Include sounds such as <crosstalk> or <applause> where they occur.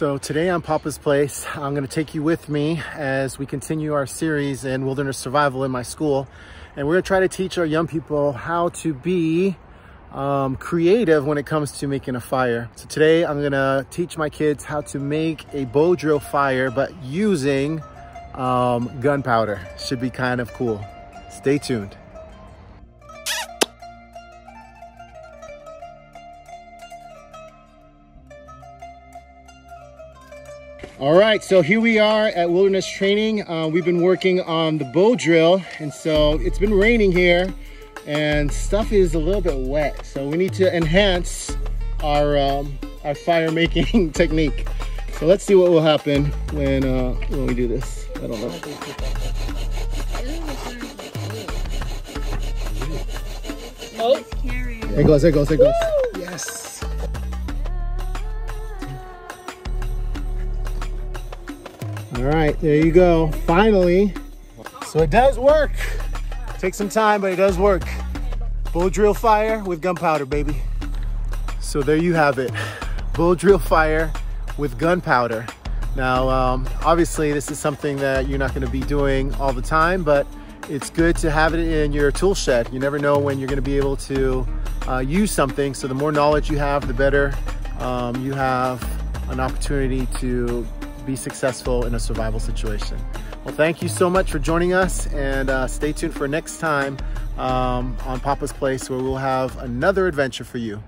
So today on Papa's Place, I'm gonna take you with me as we continue our series in wilderness survival in my school. And we're gonna try to teach our young people how to be um, creative when it comes to making a fire. So today I'm gonna teach my kids how to make a bow drill fire, but using um, gunpowder. Should be kind of cool. Stay tuned. All right, so here we are at Wilderness Training. Uh, we've been working on the bow drill, and so it's been raining here, and stuff is a little bit wet. So we need to enhance our um, our fire making <laughs> technique. So let's see what will happen when uh, when we do this. I don't know. Oh, There it goes, there it goes, there it goes. Yes. All right, there you go. Finally. So it does work. Takes some time, but it does work. Bow drill fire with gunpowder, baby. So there you have it. Bow drill fire with gunpowder. Now, um, obviously this is something that you're not gonna be doing all the time, but it's good to have it in your tool shed. You never know when you're gonna be able to uh, use something. So the more knowledge you have, the better um, you have an opportunity to be successful in a survival situation. Well, thank you so much for joining us and uh, stay tuned for next time um, on Papa's Place where we'll have another adventure for you.